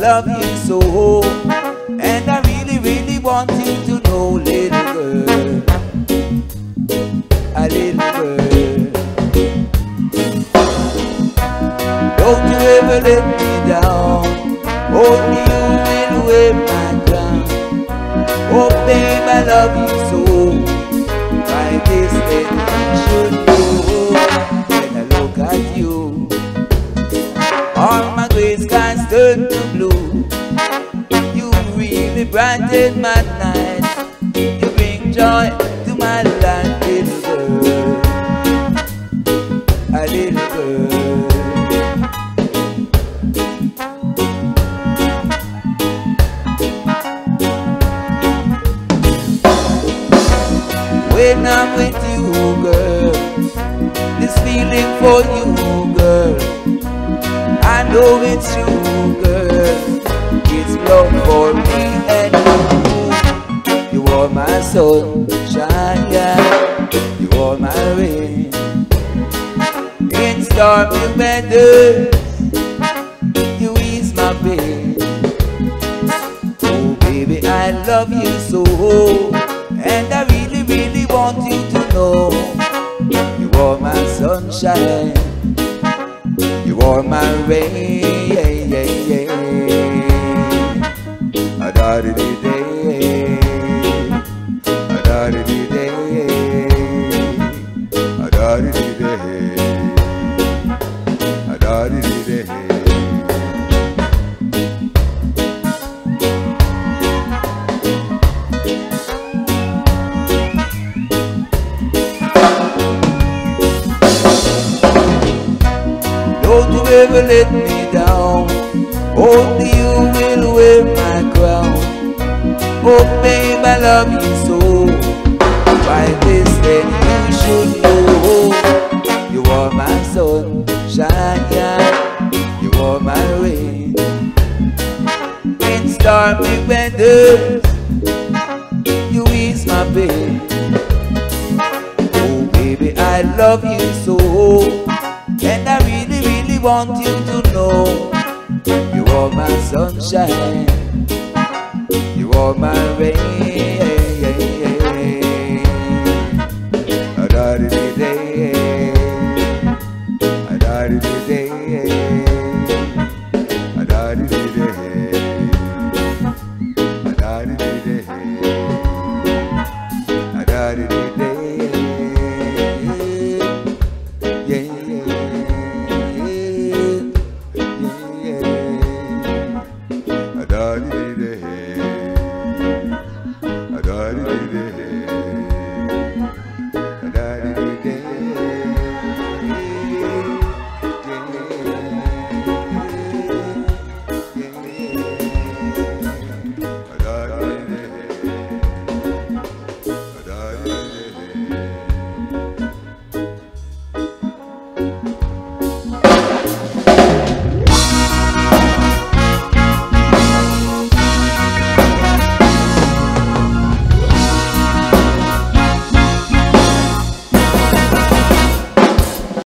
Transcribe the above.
love you so. And I really, really want you to know, little girl. A little girl. Don't you ever let me down. Only you will wear my crown. Oh, babe, I love you so. Then you should really brighten my night. You bring joy to my life, little girl. A little girl. When I'm with you, girl, this feeling for you, girl. I know it's true, girl. It's love for me you. You my sunshine, yeah. You are my rain. In stormy weather, you ease my pain. Oh, baby, I love you so, and I really, really want you to know you are my sunshine. You are my rain. A da di di ever let me down. Only you will wear my crown. Oh, babe, I love you so. charm when you is my babe. Oh baby, I love you so, and I really, really want you to know. You are my sunshine, you are my rain. Da -da -da day.